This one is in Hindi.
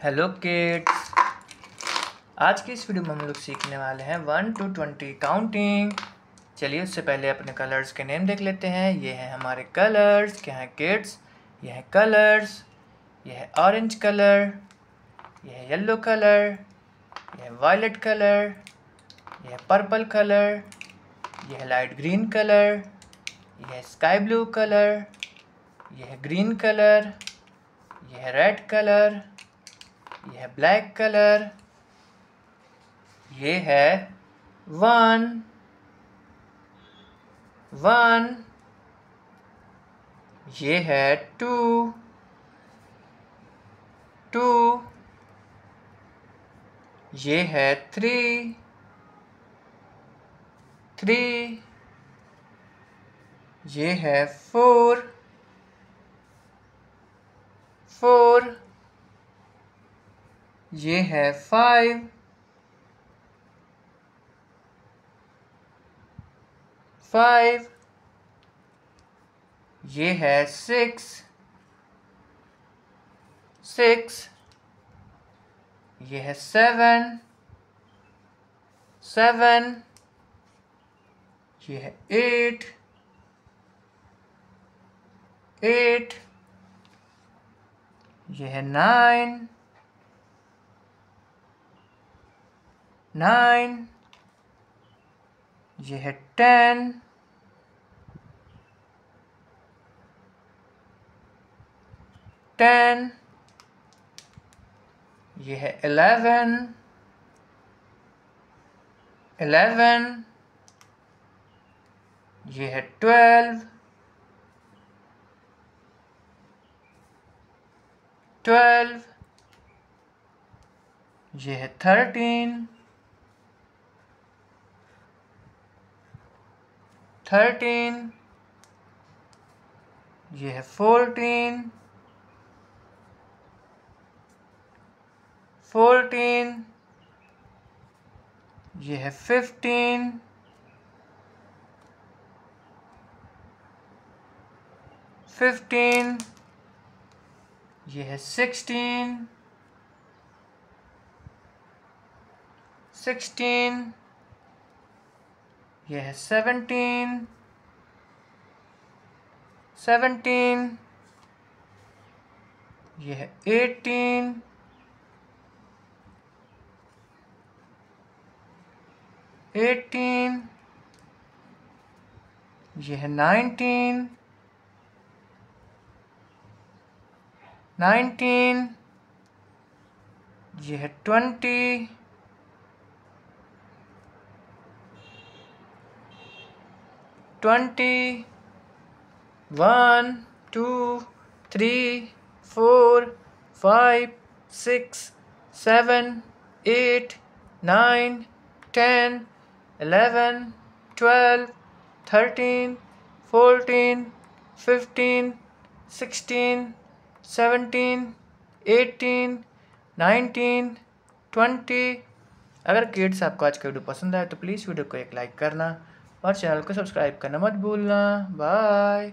हेलो किड्स आज की इस वीडियो में हम लोग सीखने वाले हैं वन टू ट्वेंटी काउंटिंग चलिए उससे पहले अपने कलर्स के नेम देख लेते हैं ये हैं हमारे कलर्स क्या हैं किड्स ये हैं कलर्स ये है ऑरेंज कलर ये है येलो कलर ये है वायलेट कलर ये है पर्पल कलर ये है लाइट ग्रीन कलर यह है स्काई ब्लू कलर यह है ग्रीन कलर यह है रेड कलर ये है ब्लैक कलर ये है वन वन ये है टू टू ये है थ्री थ्री ये है फोर फोर ये है फाइव फाइव ये है सिक्स सिक्स ये है सेवन सेवन ये है एट एट ये है नाइन नाइन, ये है टेन टेन, ये है एलेवन एलेवन ये है ट्वेल्व ट्वेल्व, ये है थर्टीन थर्टीन ये है फोर्टीन फोर्टीन ये है फिफ्टीन फिफ्टीन ये है सिक्सटीन सिक्सटीन ये है सेवनटीन सेवनटीन ये है एटीन एटीन ये है नाइनटीन नाइनटीन ये है twenty twenty one, two, three, four, five, six, seven, eight, nine, ten eleven twelve, thirteen, fourteen, fifteen, sixteen, seventeen, eighteen, nineteen, twenty. अगर किड्स आपको आज का वीडियो पसंद आए तो प्लीज़ वीडियो को एक लाइक करना और चैनल को सब्सक्राइब करना मत भूलना। बाय।